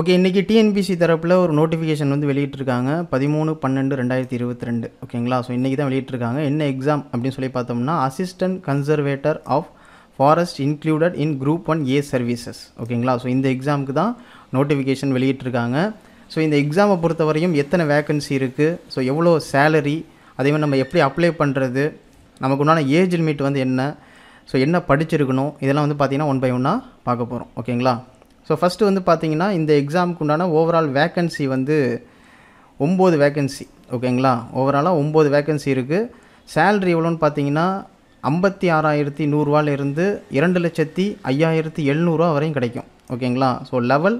Okay இன்றைக்கி TNPSC தரப்பில் ஒரு நோட்டிஃபிகேஷன் வந்து வெளியிட்டிருக்காங்க. பதிமூணு பன்னெண்டு ரெண்டாயிரத்தி இருபத்தி ரெண்டு ஓகேங்களா ஸோ இன்றைக்கி தான் வெளியிட்டிருக்காங்க. என்ன எக்ஸாம் அப்படின்னு சொல்லி பார்த்தோம்னா assistant conservator of forest included in group one A services ஓகேங்களா ஸோ இந்த எக்ஸாமுக்கு தான் நோட்டிஃபிகேஷன் வெளியிட்டிருக்காங்க. ஸோ இந்த எக்ஸாமை பொறுத்தவரையும் எத்தனை வேக்கன்சி இருக்குது ஸோ எவ்வளோ சேலரி அதே மாதிரி நம்ம எப்படி அப்ளை பண்ணுறது நமக்கு உண்டான ஏஜ் லிமிட் வந்து என்ன? ஸோ என்ன படிச்சிருக்கணும்? இதெல்லாம் வந்து பார்த்திங்கன்னா ஒன் பை ஒன்னாக பார்க்க போகிறோம் ஓகேங்களா ஸோ ஃபஸ்ட்டு வந்து பார்த்தீங்கன்னா இந்த எக்ஸாமுக்கு உண்டான ஓவரால் வேக்கன்சி வந்து ஒம்பது வேக்கன்சி ஓகேங்களா? ஓவராலாக ஒம்பது வேக்கன்சி இருக்குது சேல்ரி எவ்வளோன்னு பார்த்தீங்கன்னா ஐம்பத்தி ஆறாயிரத்தி நூறுரூவாலேருந்து இரண்டு லட்சத்தி ஐயாயிரத்தி எழுநூறுவா வரையும் கிடைக்கும் ஓகேங்களா? So level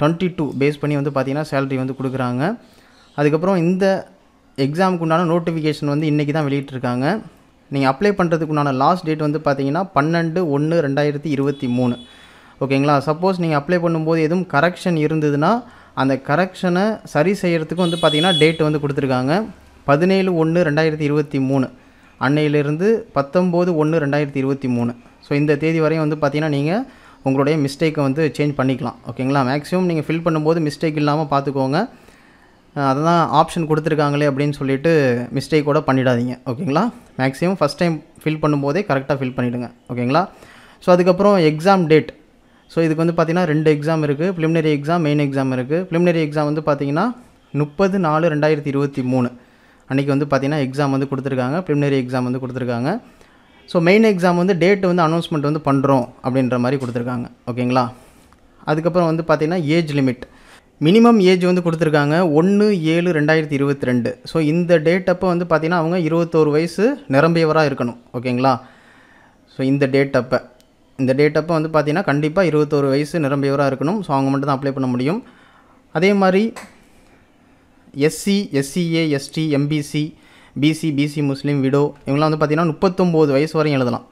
twenty two base பண்ணி வந்து பார்த்தீங்கன்னா சேலரி வந்து கொடுக்குறாங்க. அதுக்கப்புறம் இந்த எக்ஸாமுக்கு உண்டான நோட்டிஃபிகேஷன் வந்து இன்றைக்கி தான் வெளியிட்டிருக்காங்க. நீங்கள் அப்ளை பண்ணுறதுக்கு உண்டான லாஸ்ட் டேட் வந்து பார்த்தீங்கன்னா பன்னெண்டு ஒன்று ரெண்டாயிரத்தி இருபத்தி மூணு. ஓகேங்களா? சப்போஸ் நீங்கள் அப்ளை பண்ணும்போது எதுவும் கரெக்ஷன் இருந்ததுன்னா அந்த கரெக்ஷனை சரி செய்கிறதுக்கு வந்து பார்த்தீங்கன்னா டேட் வந்து கொடுத்துருக்காங்க. பதினேழு ஒன்று ரெண்டாயிரத்தி இருபத்தி மூணு. அன்னையிலிருந்து பத்தொம்போது ஒன்று ரெண்டாயிரத்தி இருபத்தி மூணு. ஸோ இந்த தேதி வரையும் வந்து பார்த்தீங்கன்னா நீங்கள் உங்களுடைய மிஸ்டேக்கை வந்து சேஞ்ச் பண்ணிக்கலாம். ஓகேங்களா? மேக்ஸிமம் நீங்கள் ஃபில் பண்ணும்போது மிஸ்டேக் இல்லாமல் பார்த்துக்கோங்க அதுதான் ஆப்ஷன் கொடுத்துருக்காங்களே அப்படின்னு சொல்லிட்டு மிஸ்டேக்கோட பண்ணிடாதீங்க. ஓகேங்களா? மேக்ஸிமம் ஃபஸ்ட் டைம் ஃபில் பண்ணும்போதே கரெக்டாக ஃபில் பண்ணிவிடுங்க ஓகேங்களா? ஸோ அதுக்கப்புறம் எக்ஸாம் டேட் ஸோ இதுக்கு வந்து பார்த்திங்கன்னா ரெண்டு எக்ஸாம் இருக்குது ப்ரிலிமினரி எக்ஸாம் மெயின் எக்ஸாம் இருக்குது ப்ரிலிமினரி எக்ஸாம் வந்து பார்த்திங்கன்னா முப்பது நாலு ரெண்டாயிரத்தி இருபத்தி மூணு. அன்றைக்கி வந்து பார்த்திங்கன்னா எக்ஸாம் வந்து கொடுத்துருக்காங்க. ப்ரிலிமினரி எக்ஸாம் வந்து கொடுத்துருக்காங்க. ஸோ மெயின் எக்ஸாம் வந்து டேட் வந்து அனௌன்ஸ்மெண்ட் வந்து பண்ணுறோம் அப்படின்ற மாதிரி கொடுத்துருக்காங்க. ஓகேங்களா அதுக்கப்புறம் வந்து பார்த்திங்கன்னா ஏஜ் லிமிட் மினிமம் ஏஜ் வந்து கொடுத்துருக்காங்க. ஒன்று ஏழு ரெண்டாயிரத்தி இருபத்தி ரெண்டு ஸோ இந்த டேட் அப்போ வந்து பார்த்திங்கன்னா அவங்க இருபத்தோரு வயசு நிரம்பியவராக இருக்கணும். ஓகேங்களா ஸோ இந்த டேட் அப்போ. இந்த டேட் அப்போ வந்து பார்த்தீங்கன்னா கண்டிப்பாக இருபத்தோரு வயசு நிரம்பியவராக இருக்கணும். ஸோ அவங்க மட்டும் தான் அப்ளை பண்ண முடியும். அதே மாதிரி SC SCA ST MBC BC BC முஸ்லீம் விடோ இவங்களாம் வந்து பார்த்திங்கன்னா முப்பத்தொம்போது வயசு வரையும் எழுதலாம்.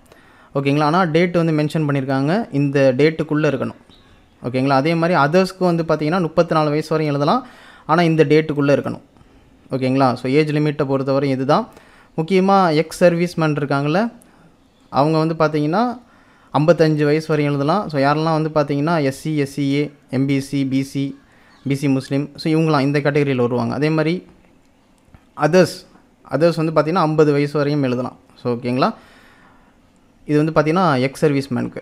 ஓகேங்களா ஆனால் டேட் வந்து மென்ஷன் பண்ணியிருக்காங்க இந்த டேட்டுக்குள்ளே இருக்கணும். ஓகேங்களா அதே மாதிரி அதர்ஸ்க்கு வந்து பார்த்திங்கன்னா முப்பத்தி நாலு வயசு வரையும் எழுதலாம். ஆனால் இந்த டேட்டுக்குள்ளே இருக்கணும். ஓகேங்களா ஸோ ஏஜ் லிமிட்டை பொறுத்தவரை இதுதான். முக்கியமாக எக்ஸ் சர்வீஸ்மேன் இருக்காங்கள அவங்க வந்து பார்த்திங்கன்னா ஐம்பத்தஞ்சு வயசு வரையும் எழுதலாம். ஸோ யாரெல்லாம் வந்து பார்த்திங்கன்னா SC SCA MBC BC BC முஸ்லீம் ஸோ இவங்களாம் இந்த கேட்டகரியில் வருவாங்க. அதே மாதிரி அதர்ஸ் அதர்ஸ் வந்து பார்த்திங்கன்னா ஐம்பது வயசு வரையும் எழுதலாம். ஸோ ஓகேங்களா இது வந்து பார்த்திங்கன்னா எக்ஸ் சர்வீஸ்மேனுக்கு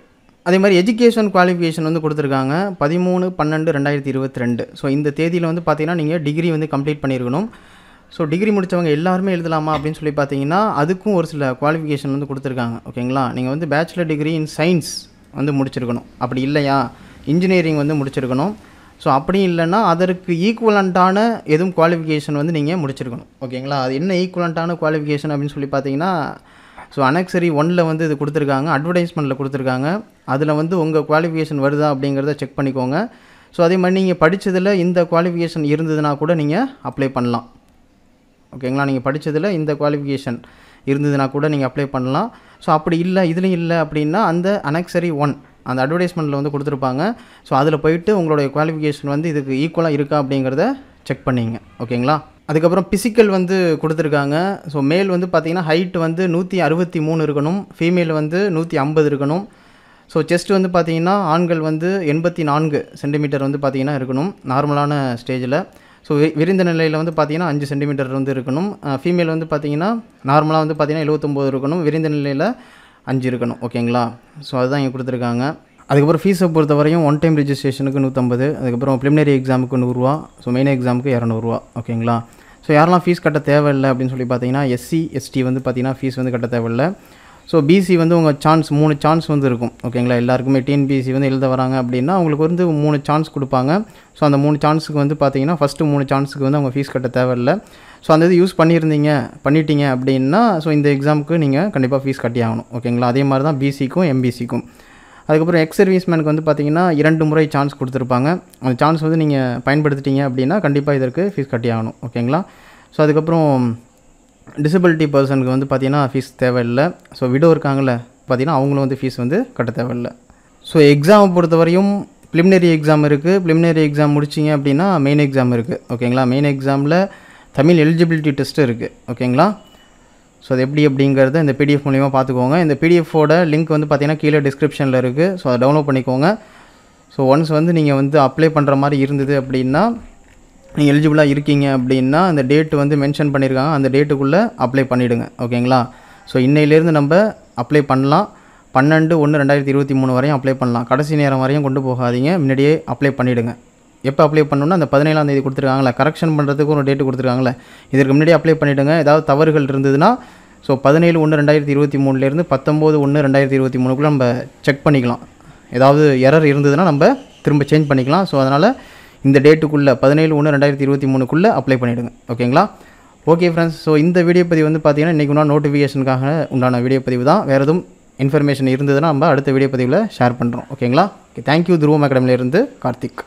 அதே மாதிரி எஜுகேஷன் குவாலிஃபிகேஷன் வந்து கொடுத்துருக்காங்க. பதிமூணு பன்னெண்டு ரெண்டாயிரத்தி இருபத்தி ரெண்டு. ஸோ இந்த தேதியில் வந்து பார்த்திங்கன்னா நீங்கள் டிகிரி வந்து கம்ப்ளீட் பண்ணியிருக்கணும். ஸோ டிகிரி முடித்தவங்க எல்லாருமே எழுதலாமா அப்படின்னு சொல்லி பார்த்தீங்கன்னா அதுக்கும் ஒரு சில குவாலிஃபிகேஷன் வந்து கொடுத்துருக்காங்க. ஓகேங்களா நீங்கள் வந்து பேச்சுலர் டிகிரி இன் சயின்ஸ் வந்து முடிச்சிருக்கணும். அப்படி இல்லையா? இன்ஜினியரிங் வந்து முடிச்சிருக்கணும். ஸோ அப்படியும் இல்லைன்னா அதற்கு ஈக்குவலண்ட்டான எதுவும் குவாலிஃபிகேஷன் வந்து நீங்கள் முடிச்சிருக்கணும். ஓகேங்களா அது என்ன ஈக்குவலண்ட்டான குவாலிஃபிகேஷன் அப்படின்னு சொல்லி பார்த்தீங்கன்னா ஸோ அனெக்சரி ஒனில் வந்து இது கொடுத்துருக்காங்க. அட்வர்டைஸ்மெண்ட்டில் கொடுத்துருக்காங்க. அதில் வந்து உங்கள் குவாலிஃபிகேஷன் வருதா அப்படிங்கிறத செக் பண்ணிக்கோங்க. ஸோ அதே மாதிரி நீங்கள் படித்ததில் இந்த குவாலிஃபிகேஷன் இருந்ததுன்னா கூட நீங்கள் அப்ளை பண்ணலாம். ஓகேங்களா? நீங்கள் படித்ததில் இந்த குவாலிஃபிகேஷன் இருந்ததுன்னா கூட நீங்கள் அப்ளை பண்ணலாம். ஸோ அப்படி இல்லை இதுலையும் இல்லை அப்படின்னா அந்த அனெக்சரி ஒன் அந்த அட்வர்டைஸ்மெண்ட்டில் வந்து கொடுத்துருப்பாங்க. ஸோ அதில் போயிட்டு உங்களுடைய குவாலிஃபிகேஷன் வந்து இதுக்கு ஈக்குவலாக இருக்கா அப்படிங்கிறத செக் பண்ணிங்க. ஓகேங்களா? அதுக்கப்புறம் பிசிக்கல் வந்து கொடுத்துருக்காங்க. ஸோ மேல் வந்து பார்த்திங்கன்னா ஹைட் வந்து நூற்றி அறுபத்தி மூணு இருக்கணும். ஃபீமேல் வந்து நூற்றி ஐம்பது இருக்கணும். ஸோ செஸ்ட் வந்து பார்த்திங்கன்னா ஆண்கள் வந்து எண்பத்தி நான்கு சென்டிமீட்டர் வந்து பார்த்திங்கன்னா இருக்கணும். நார்மலான ஸ்டேஜில் ஸோ விரிந்த நிலையில் வந்து பார்த்திங்கன்னா அஞ்சு சென்டிமீட்டர் வந்து இருக்கணும். ஃபீமேல் வந்து பார்த்திங்கன்னா நார்மலாக வந்து பார்த்திங்கன்னா எழுபத்தொம்போது இருக்கணும். விரிந்த நிலையில் அஞ்சு இருக்கணும். ஓகேங்களா ஸோ அதுதான் இங்கே கொடுத்துருக்காங்க. அதுக்கப்புறம் ஃபீஸை பொறுத்த வரையும் ஒன் டைம் ரிஜிஸ்ட்ரேஷனுக்கு நூற்றம்பது அதுக்கப்புறம் ப்ரிலிமினரி எக்ஸாமுக்கு நூறுரூவா ஸோ மெயின் எக்ஸாமுக்கு இரநூறுவா. ஓகேங்களா ஸோ யாரெல்லாம் ஃபீஸ் கட்ட தேவையில்லை அப்படின்னு சொல்லி பார்த்தீங்கன்னா எஸ்சி எஸ்டி வந்து பார்த்தீங்கன்னா ஃபீஸ் வந்து கட்ட தேவையில்லை. ஸோ பிசி வந்து உங்கள் சான்ஸ் மூணு சான்ஸ் வந்து இருக்கும். ஓகேங்களா எல்லாருக்குமே டிஎன்பிசி வந்து எழுத வராங்க அப்படின்னா அவங்களுக்கு வந்து மூணு சான்ஸ் கொடுப்பாங்க. ஸோ அந்த மூணு சான்ஸுக்கு வந்து பார்த்தீங்கன்னா ஃபஸ்ட்டு மூணு சான்ஸுக்கு வந்து அவங்க ஃபீஸ் கட்ட தேவையில்லை. ஸோ அந்த இது யூஸ் பண்ணியிருந்தீங்க பண்ணிட்டீங்க அப்படின்னா ஸோ இந்த எக்ஸாமுக்கு நீங்கள் கண்டிப்பாக ஃபீஸ் கட்டி ஆகணும். ஓகேங்களா அதே மாதிரி தான் பிசிக்கும் எம்பிசிக்கும் அதுக்கப்புறம் எக்ஸ் சர்வீஸ்மேனுக்கு வந்து பார்த்தீங்கன்னா இரண்டு முறை சான்ஸ் கொடுத்துருப்பாங்க. அந்த சான்ஸ் வந்து நீங்கள் பயன்படுத்திட்டீங்க அப்படின்னா கண்டிப்பாக இதற்கு ஃபீஸ் கட்டி ஆகணும். ஓகேங்களா ஸோ அதுக்கப்புறம் டிசபிலிட்டி பர்சனுக்கு வந்து பார்த்தீங்கன்னா ஃபீஸ் தேவையில்லை. ஸோ விடோ இருக்காங்கள பார்த்தீங்கன்னா அவங்களும் வந்து ஃபீஸ் வந்து கட்ட தேவையில்லை. ஸோ எக்ஸாமை பொறுத்தவரையும் ப்ளிமினரி எக்ஸாம் இருக்குது ப்ளிமினரி எக்ஸாம் முடிச்சிங்க அப்படின்னா மெயின் எக்ஸாம் இருக்குது ஓகேங்களா மெயின் எக்ஸாமில் தமிழ் எலிஜிபிலிட்டி டெஸ்ட்டு இருக்குது ஓகேங்களா ஸோ அது எப்படி அப்படிங்கிறத இந்த பிடிஎஃப் மூலிமா பார்த்துக்கோங்க இந்த பிடிஎஃபோட லிங்க் வந்து பார்த்தீங்கன்னா கீழே டிஸ்கிரிப்ஷனில் இருக்குது ஸோ அதை டவுன்லோட் பண்ணிக்கோங்க. ஸோ ஒன்ஸ் வந்து நீங்கள் வந்து அப்ளை பண்ணுற மாதிரி இருந்தது அப்படின்னா நீங்கள் எலிஜிபிளாக இருக்கீங்க அப்படின்னா அந்த டேட் வந்து மென்ஷன் பண்ணியிருக்காங்க அந்த டேட்டுக்குள்ளே அப்ளை பண்ணிவிடுங்க ஓகேங்களா ஸோ இன்னையிலேருந்து நம்ம அப்ளை பண்ணலாம். பன்னெண்டு ஒன்று ரெண்டாயிரத்தி இருபத்தி மூணு வரையும் அப்ளை பண்ணலாம். கடைசி நேரம் வரையும் கொண்டு போகாதீங்க. முன்னாடியே அப்ளை பண்ணிவிடுங்க எப்போ அப்ளை பண்ணணும்னா அந்த பதினேழாம் தேதி கொடுத்துருக்காங்களே கரெக்ஷன் பண்ணுறதுக்கு ஒரு டேட்டு கொடுத்துருக்காங்களே இதற்கு முன்னாடி அப்ளை பண்ணிவிடுங்க ஏதாவது தவறுகள் இருந்ததுன்னா ஸோ பதினேழு ஒன்று ரெண்டாயிரத்தி இருபத்தி மூணுலேருந்து பத்தொம்போது ஒன்று ரெண்டாயிரத்தி இருபத்தி மூணுக்குள்ளே நம்ம செக் பண்ணிக்கலாம். ஏதாவது எரர் இருந்ததுன்னா நம்ம திரும்ப சேஞ்ச் பண்ணிக்கலாம். ஸோ அதனால் இந்த டேட்டுக்குள்ளே பதினேழு ஒன்று ரெண்டாயிரத்தி இருபத்தி மூணுக்குள்ளே அப்ளை பண்ணிவிடுங்க ஓகேங்களா? ஓகே ஃப்ரெண்ட்ஸ் ஸோ இந்த வீடியோ பதிவு வந்து பார்த்தீங்கன்னா இன்றைக்கி உண்டான நோட்டிஃபிகேஷனுக்காக உண்டான வீடியோ பதிவு தான். வேறு எதுவும் இன்ஃபர்மேஷன் இருந்ததுன்னா நம்ம அடுத்த வீடியோ பதிவில் ஷேர் பண்ணுறோம் ஓகேங்களா ஓகே தேங்க்யூ துருவம் அகாடமிலேருந்து கார்த்திக்.